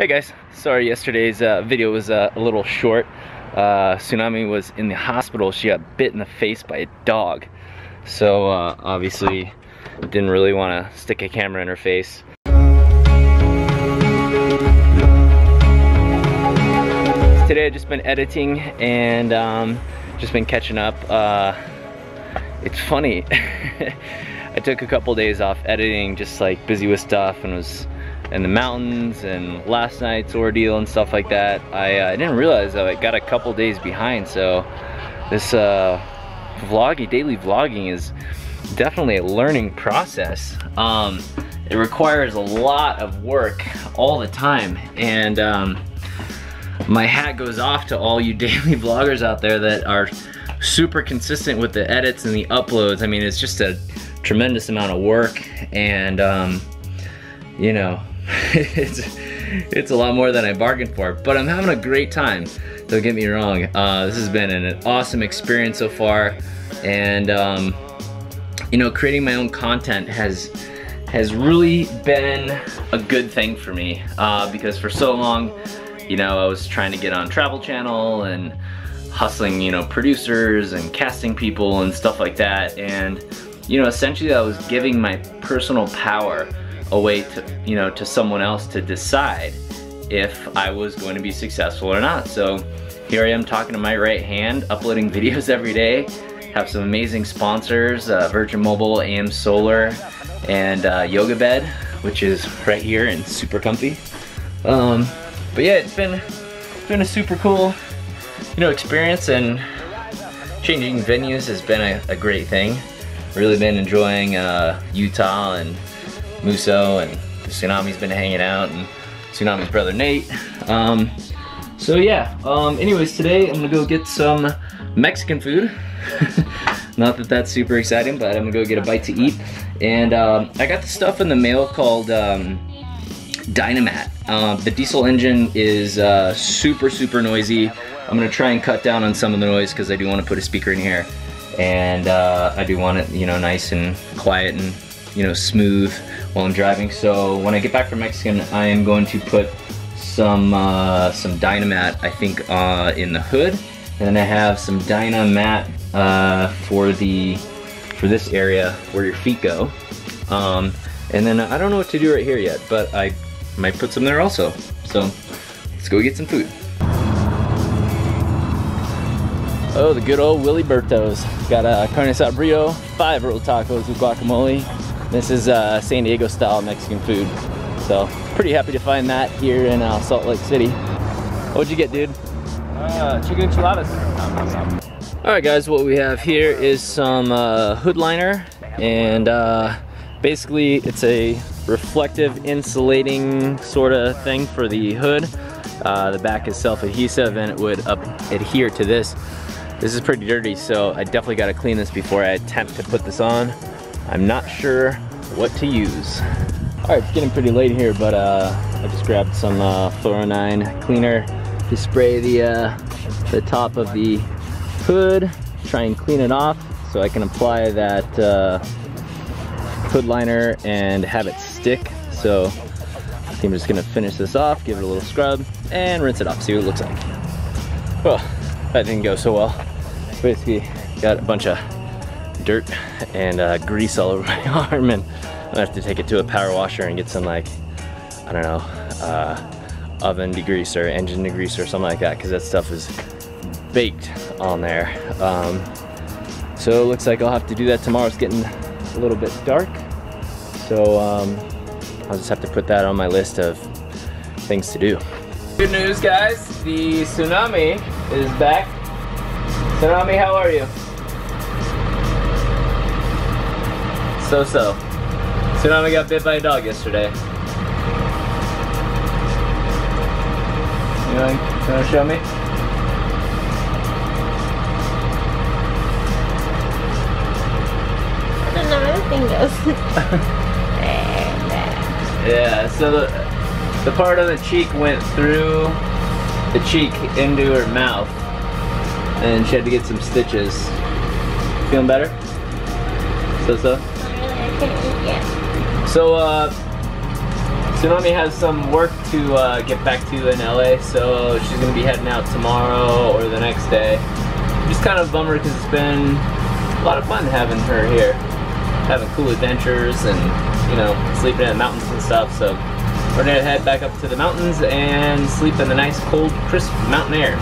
Hey guys, sorry yesterday's uh, video was uh, a little short. Uh, Tsunami was in the hospital. She got bit in the face by a dog. So uh, obviously didn't really want to stick a camera in her face. Today I've just been editing and um, just been catching up. Uh, it's funny. I took a couple days off editing, just like busy with stuff and was in the mountains and last night's ordeal and stuff like that. I, uh, didn't realize that I got a couple days behind. So this uh, vlogging, daily vlogging is definitely a learning process. Um, it requires a lot of work all the time. And um, my hat goes off to all you daily vloggers out there that are super consistent with the edits and the uploads. I mean, it's just a tremendous amount of work and um, you know, it's, it's a lot more than I bargained for, but I'm having a great time. Don't get me wrong. Uh, this has been an awesome experience so far. And, um, you know, creating my own content has, has really been a good thing for me uh, because for so long, you know, I was trying to get on Travel Channel and hustling, you know, producers and casting people and stuff like that. And, you know, essentially I was giving my personal power away to, you know, to someone else to decide if I was going to be successful or not. So here I am talking to my right hand, uploading videos every day, have some amazing sponsors, uh, Virgin Mobile, AM Solar, and uh, Yogabed, which is right here and super comfy. Um, but yeah, it's been, it's been a super cool, you know, experience and changing venues has been a, a great thing. Really been enjoying uh, Utah and Musso and Tsunami's been hanging out and Tsunami's brother Nate. Um, so yeah, um, anyways, today I'm gonna go get some Mexican food. Not that that's super exciting, but I'm gonna go get a bite to eat. And um, I got the stuff in the mail called um, Dynamat. Uh, the diesel engine is uh, super, super noisy. I'm gonna try and cut down on some of the noise because I do wanna put a speaker in here. And uh, I do want it, you know, nice and quiet and, you know, smooth while I'm driving. So when I get back from Mexican, I am going to put some uh, some Dynamat, I think, uh, in the hood. And then I have some Dynamat uh, for the for this area where your feet go. Um, and then I don't know what to do right here yet, but I might put some there also. So let's go get some food. Oh, the good old Willy Bertos. Got a carne asada burrito, five roll tacos with guacamole, this is uh, San Diego style Mexican food. So pretty happy to find that here in uh, Salt Lake City. What'd you get, dude? Uh, chicken enchiladas. All right, guys, what we have here is some uh, hood liner, and uh, basically it's a reflective insulating sort of thing for the hood. Uh, the back is self-adhesive and it would adhere to this. This is pretty dirty, so I definitely got to clean this before I attempt to put this on. I'm not sure what to use. All right, it's getting pretty late here, but uh, I just grabbed some uh, 9 cleaner to spray the, uh, the top of the hood, try and clean it off so I can apply that uh, hood liner and have it stick. So I think I'm just gonna finish this off, give it a little scrub, and rinse it off, see what it looks like. Well, that didn't go so well. Basically, got a bunch of dirt and uh, grease all over my arm and I have to take it to a power washer and get some like, I don't know, uh, oven degreaser, engine degreaser, something like that because that stuff is baked on there. Um, so it looks like I'll have to do that tomorrow. It's getting a little bit dark. So um, I'll just have to put that on my list of things to do. Good news guys, the tsunami is back. Tsunami, how are you? So-so. Tsunami got bit by a dog yesterday. You want, you want to show me? Another thing goes. yeah, so the, the part of the cheek went through the cheek into her mouth and she had to get some stitches. Feeling better? So, uh, Tsunami has some work to uh, get back to in LA, so she's gonna be heading out tomorrow or the next day. Just kind of bummer because it's been a lot of fun having her here, having cool adventures and you know sleeping in the mountains and stuff. So we're gonna head back up to the mountains and sleep in the nice, cold, crisp mountain air.